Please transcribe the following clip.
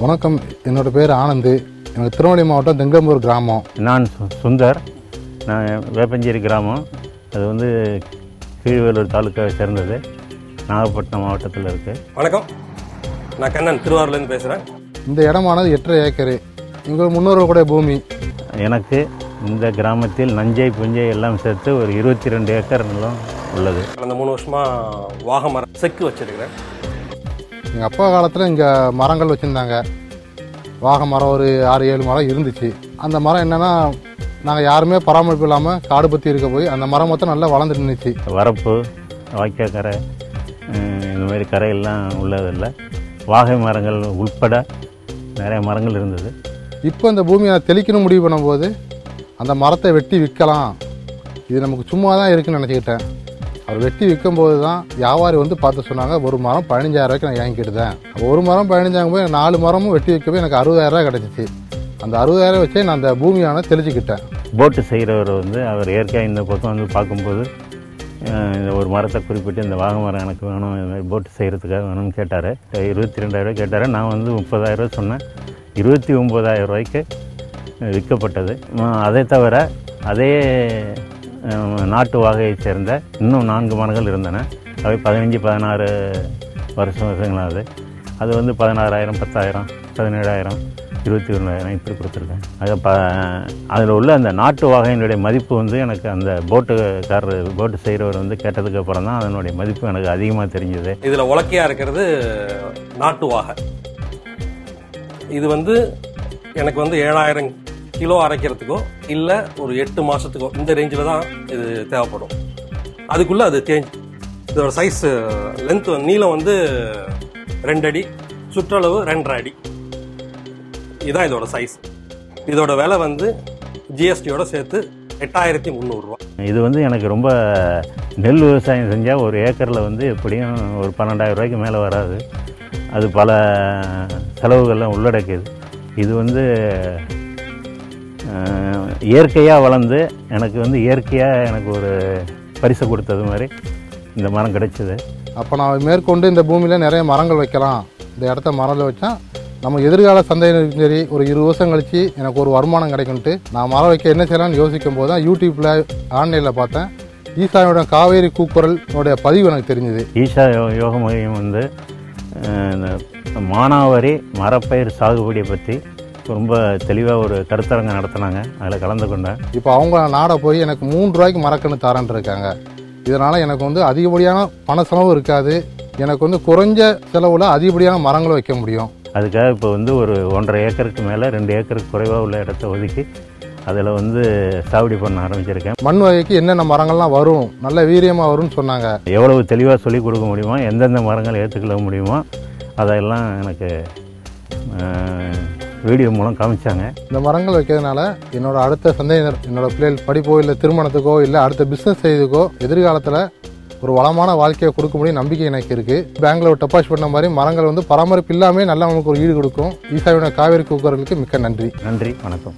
வணக்கம். என்னோட பேர் ஆனந்து. எனக்கு திருவண்ணாமலை மாவட்டம் தெங்கம்பூர் கிராமம். நான் சுந்தர். நான் வேப்பஞ்சேரி கிராமம். அது வந்து கீழ்வேலூர் தாலுக்காவை சேர்ந்தது. நாகப்பட்டினம் மாவட்டத்தில் இருக்குது வணக்கம். நான் கண்ணன் திருவாரூர்லேருந்து பேசுகிறேன் இந்த இடமானது எட்டரை ஏக்கரு. எங்கள் முன்னோர்களுடைய பூமி. எனக்கு இந்த கிராமத்தில் நஞ்சை புஞ்சை எல்லாம் சேர்த்து ஒரு இருபத்தி ரெண்டு ஏக்கர் நிலம் உள்ளது. கடந்த மூணு வருஷமாக வாகை மரம் செக்கு வச்சிருக்கிறேன். எங்கள் அப்பா காலத்தில் இங்கே மரங்கள் வச்சுருந்தாங்க. வாகை மரம் ஒரு ஆறு ஏழு மரம் இருந்துச்சு. அந்த மரம் என்னென்னா நாங்கள் யாருமே பராமரிப்பு இல்லாமல் காடு பற்றி இருக்க போய் அந்த மரம் மொத்தம் நல்லா வளர்ந்துட்டு இருந்துச்சு. வரப்பு வாய்க்கால் கரை அஹ், இந்த மாதிரி கரையெல்லாம் உள்ளதில்லை. வாகை மரங்கள் உட்பட நிறைய மரங்கள் இருந்தது. இப்போ இந்த பூமியை நான் தெளிக்கணும் முடிவு பண்ணும்போது அந்த மரத்தை வெட்டி விற்கலாம். இது நமக்கு சும்மா தான் இருக்குன்னு நினச்சிக்கிட்டேன். அவர் வெட்டி விற்கும்போது தான் வியாபாரி வந்து பார்த்து சொன்னாங்க ஒரு மரம் பதினஞ்சாயிரம் ரூபாய்க்கு நான் வாங்கிக்கிட்டேன். ஒரு மரம் பதினஞ்சாயிரம் போய் நாலு மரமும் வெட்டி விற்கவே எனக்கு அறுபதாயிரம் ரூபாய் கிடச்சிச்சு. அந்த அறுபதாயிரம் வச்சே நான் அந்த பூமியான தெளிச்சுக்கிட்டேன். போட்டு செய்கிறவர் வந்து அவர் இயற்கையாக இந்த பக்கம் வந்து பார்க்கும்போது இந்த ஒரு மரத்தை குறிப்பிட்டு இந்த வாகை மரம் எனக்கு வேணும் இந்த மாதிரி போட்டு செய்கிறதுக்காக வேணும்னு கேட்டார். இருபத்தி ரெண்டாயிரம் கேட்டார். நான் வந்து முப்பதாயிரரூவா சொன்னேன். இருபத்தி ஒம்பதாயிரம் ரூபாய்க்கு விற்கப்பட்டது. அதை தவிர அதே நாட்டு வகையை சேர்ந்த இன்னும் நான்கு மரங்கள் இருந்தன. அவை பதினஞ்சு பதினாறு வருஷம் வருஷங்களாகுது அது வந்து பதினாறாயிரம் பத்தாயிரம் பதினேழாயிரம் இருபத்தி ஒன்றாயிரம் இப்படி கொடுத்துருக்கேன். அது ப அதில் உள்ள அந்த நாட்டு வகையினுடைய மதிப்பு வந்து எனக்கு அந்த போட்டுக்காரர் போட்டு செய்கிறவர் வந்து கேட்டதுக்கு அப்புறம் தான் அதனுடைய மதிப்பு எனக்கு அதிகமாக தெரிஞ்சது. இதில் உலக்கையாக இருக்கிறது நாட்டு வாகை. இது வந்து எனக்கு வந்து ஏழாயிரம் கிலோ அரைக்கிறதுக்கோ இல்லை ஒரு எட்டு மாதத்துக்கோ இந்த ரேஞ்சில் தான் இது தேவைப்படும். அதுக்குள்ளே அது தேஞ்ச் இதோட சைஸ் லென்த் நீளம் வந்து ரெண்டு அடி சுற்றளவு ரெண்டரை அடி. இதுதான் இதோட சைஸ் இதோட விலை வந்து ஜிஎஸ்டியோட சேர்த்து எட்டாயிரத்தி முந்நூறுரூவா இது வந்து எனக்கு ரொம்ப நெல் விவசாயம் செஞ்சால் ஒரு ஏக்கரில் வந்து எப்படியும் ஒரு பன்னெண்டாயிரம் ரூபாய்க்கு மேலே வராது. அது பல செலவுகள்லாம் உள்ளடக்கியது. இது வந்து இயற்கையாக வளர்ந்து எனக்கு வந்து இயற்கையாக எனக்கு ஒரு பரிசு கொடுத்தது மாதிரி இந்த மரம் கிடைச்சிது. அப்போ நான் மேற்கொண்டு இந்த பூமியில் நிறைய மரங்கள் வைக்கலாம். இந்த இடத்த மரங்கள் வச்சா நம்ம எதிர்கால சந்தையினருக்கும் சரி ஒரு இருபது வருஷம் கழிச்சு எனக்கு ஒரு வருமானம் கிடைக்கும்ட்டு நான் மரம் வைக்க என்ன செய்யலாம்னு யோசிக்கும் போது தான் யூடியூப்பில் ஆன்லைனில் பார்த்தேன். ஈசாயோட காவேரி கூக்குரல் பதிவு எனக்கு தெரிஞ்சுது. ஈஷா யோக மையம் வந்து இந்த மானாவாரி மரப்பயிர் சாகுபடியை பற்றி ரொம்ப தெளிவாக ஒரு கருத்தரங்கம் நடத்தினாங்க. அதில் கலந்து கொண்டேன். இப்போ அவங்க நாட போய் எனக்கு மூன்று ரூபாய்க்கு மரக்கன்று தரேன் இருக்காங்க. இதனால் எனக்கு வந்து அதிகப்படியான பண செலவு இருக்காது. எனக்கு வந்து குறைஞ்ச செலவில் அதிகப்படியான மரங்கள் வைக்க முடியும். அதுக்காக இப்போ வந்து ஒரு ஒன்றரை ஏக்கருக்கு மேலே ரெண்டு ஏக்கருக்கு குறைவாக உள்ள இடத்த ஒதுக்கி அதில் வந்து சாகுபடி பண்ண ஆரம்பிச்சிருக்கேன். மண் வகைக்கு என்னென்ன மரங்கள்லாம் வரும் நல்ல வீரியமாக வரும்னு சொன்னாங்க. எவ்வளவு தெளிவாக சொல்லிக் கொடுக்க முடியுமோ எந்தெந்த மரங்கள் ஏற்றுக்கொள்ள முடியுமோ அதெல்லாம் எனக்கு வீடியோ மூலம் காமிச்சாங்க. இந்த மரங்கள் வைக்கிறதுனால என்னோட அடுத்த சந்தையினர் என்னோட பிள்ளைகள் படிப்போ இல்லை திருமணத்துக்கோ இல்லை அடுத்த பிஸ்னஸ் செய்யறதுக்கோ எதிர்காலத்தில் ஒரு வளமான வாழ்க்கையை கொடுக்க முடியும் நம்பிக்கை எனக்கு இருக்குது பேங்க்ல ஒரு டெபாசிட் பண்ண மாதிரி மரங்கள் வந்து பராமரிப்பு இல்லாமல் நல்லா நமக்கு ஒரு ஈடு கொடுக்கும். ஈசாவின காவேரி கூக்குறலுக்கு மிக்க நன்றி. நன்றி வணக்கம்.